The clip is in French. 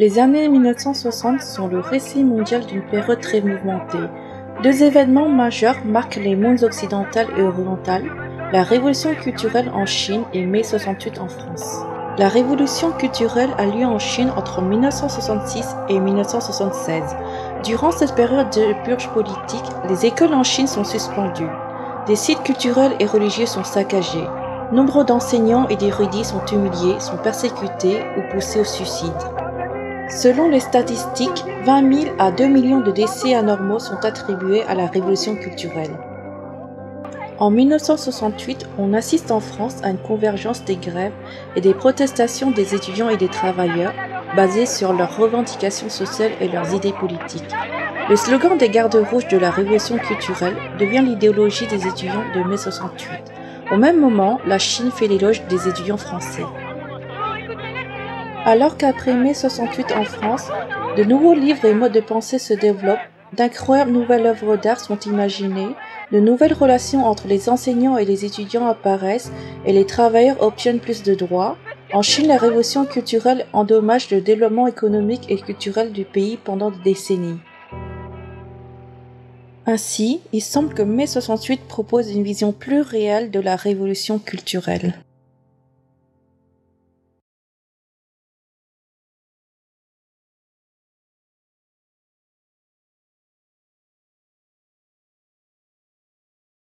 Les années 1960 sont le récit mondial d'une période très mouvementée. Deux événements majeurs marquent les mondes occidental et oriental, la révolution culturelle en Chine et mai 68 en France. La révolution culturelle a lieu en Chine entre 1966 et 1976. Durant cette période de purge politique, les écoles en Chine sont suspendues. Des sites culturels et religieux sont saccagés. Nombre d'enseignants et d'érudits sont humiliés, sont persécutés ou poussés au suicide. Selon les statistiques, 20 000 à 2 millions de décès anormaux sont attribués à la révolution culturelle. En 1968, on assiste en France à une convergence des grèves et des protestations des étudiants et des travailleurs basées sur leurs revendications sociales et leurs idées politiques. Le slogan des gardes rouges de la révolution culturelle devient l'idéologie des étudiants de mai 68. Au même moment, la Chine fait l'éloge des étudiants français. Alors qu'après mai 68 en France, de nouveaux livres et modes de pensée se développent, d'incroyables nouvelles œuvres d'art sont imaginées, de nouvelles relations entre les enseignants et les étudiants apparaissent et les travailleurs obtiennent plus de droits. En Chine, la révolution culturelle endommage le développement économique et culturel du pays pendant des décennies. Ainsi, il semble que mai 68 propose une vision plus réelle de la révolution culturelle.